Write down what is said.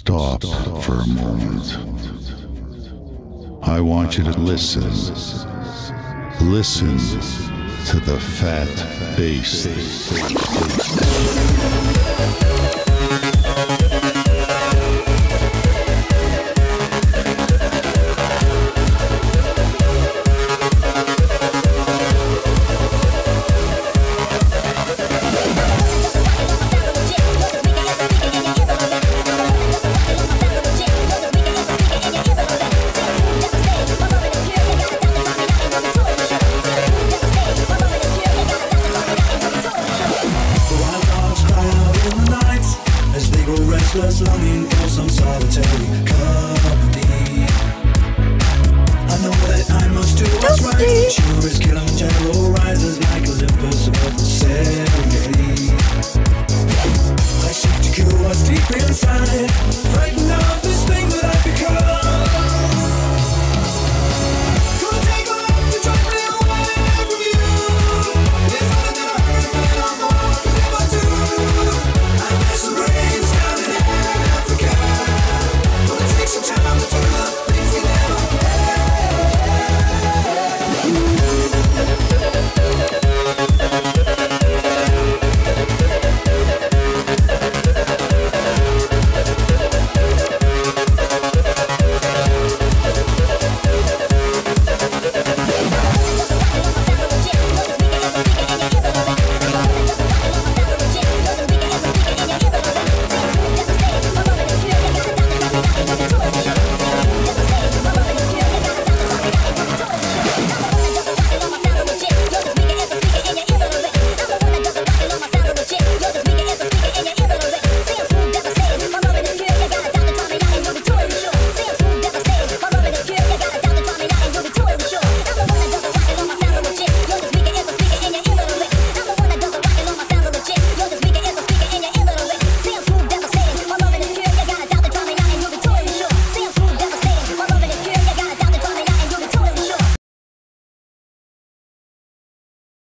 Stop for a moment. I want you to listen. Listen to the fat bass. Just longing for some solitary company. I know that I must do what's right. Sure as Kilimanjaro rises like Olympus above the serenity. I seek to cure what's deep inside.